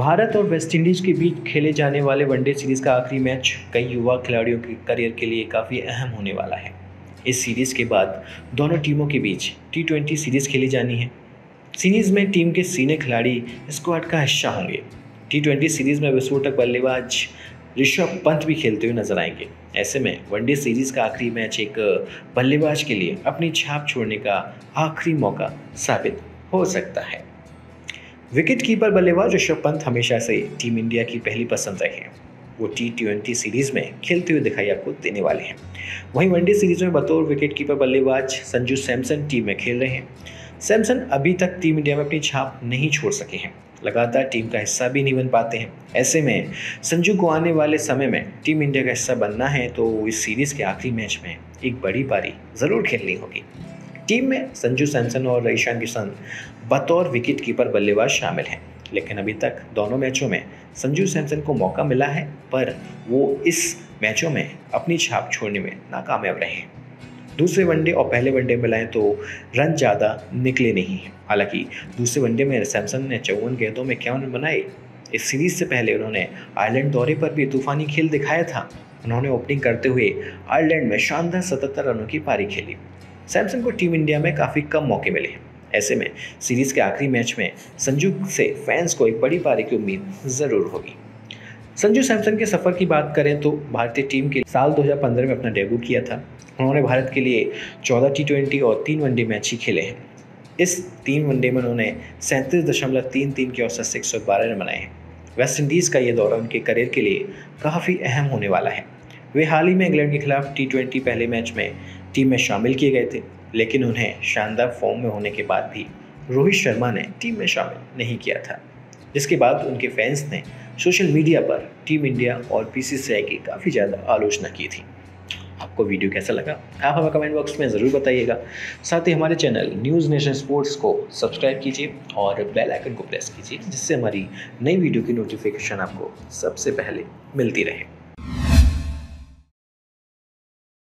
भारत और वेस्टइंडीज़ के बीच खेले जाने वाले वनडे सीरीज़ का आखिरी मैच कई युवा खिलाड़ियों के करियर के लिए काफ़ी अहम होने वाला है। इस सीरीज़ के बाद दोनों टीमों के बीच टी ट्वेंटी सीरीज़ खेली जानी है। सीरीज़ में टीम के सीनियर खिलाड़ी स्क्वाड का हिस्सा होंगे। टी ट्वेंटी सीरीज़ में विस्फोटक बल्लेबाज ऋषभ पंत भी खेलते हुए नज़र आएँगे। ऐसे में वनडे सीरीज़ का आखिरी मैच एक बल्लेबाज के लिए अपनी छाप छोड़ने का आखिरी मौका साबित हो सकता है। विकेट कीपर बल्लेबाज ऋषभ पंत हमेशा से टीम इंडिया की पहली पसंद रहे हैं। वो टी ट्वेंटी सीरीज़ में खेलते हुए दिखाई आपको देने वाले हैं। वहीं वनडे सीरीज़ में बतौर विकेट कीपर बल्लेबाज संजू सैमसन टीम में खेल रहे हैं। सैमसन अभी तक टीम इंडिया में अपनी छाप नहीं छोड़ सके हैं। लगातार टीम का हिस्सा भी नहीं बन पाते हैं। ऐसे में संजू को आने वाले समय में टीम इंडिया का हिस्सा बनना है तो इस सीरीज़ के आखिरी मैच में एक बड़ी पारी ज़रूर खेलनी होगी। टीम में संजू सैमसन और ईशान किशन, बतौर विकेट कीपर बल्लेबाज शामिल हैं। लेकिन अभी तक दोनों मैचों में संजू सैमसन को मौका मिला है, पर वो इस मैचों में अपनी छाप छोड़ने में नाकामयाब रहे हैं। दूसरे वनडे और पहले वनडे में लाएँ तो रन ज़्यादा निकले नहीं हैं। हालाँकि दूसरे वनडे में सैमसन ने चौवन गेंदों में क्या रन बनाए। इस सीरीज़ से पहले उन्होंने आयरलैंड दौरे पर भी तूफानी खेल दिखाया था। उन्होंने ओपनिंग करते हुए आयरलैंड में शानदार सतहत्तर रनों की पारी खेली। सैमसंग को टीम इंडिया में काफ़ी कम मौके मिले ऐसे में सीरीज़ के आखिरी मैच में संजू से फैंस को एक बड़ी पारी की उम्मीद ज़रूर होगी। संजू सैमसन के सफ़र की बात करें तो भारतीय टीम के साल 2015 में अपना डेब्यू किया था। उन्होंने भारत के लिए 14 टी ट्वेंटी और तीन वनडे मैच ही खेले हैं। इस तीन वनडे में उन्होंने सैंतीस दशमलव तीन तीन के औसत से एक सौ बारह रन बनाए हैं। वेस्ट इंडीज़ का ये दौरा उनके करियर के लिए काफ़ी अहम होने वाला है। वे हाल ही में इंग्लैंड के खिलाफ टी ट्वेंटी पहले मैच में टीम में शामिल किए गए थे, लेकिन उन्हें शानदार फॉर्म में होने के बाद भी रोहित शर्मा ने टीम में शामिल नहीं किया था। जिसके बाद उनके फैंस ने सोशल मीडिया पर टीम इंडिया और पीसीसीआई की काफ़ी ज़्यादा आलोचना की थी। आपको वीडियो कैसा लगा? आप हमें कमेंट बॉक्स में ज़रूर बताइएगा। साथ ही हमारे चैनल न्यूज़ नेशन स्पोर्ट्स को सब्सक्राइब कीजिए और बेल आइकन को प्रेस कीजिए, जिससे हमारी नई वीडियो की नोटिफिकेशन आपको सबसे पहले मिलती रहे।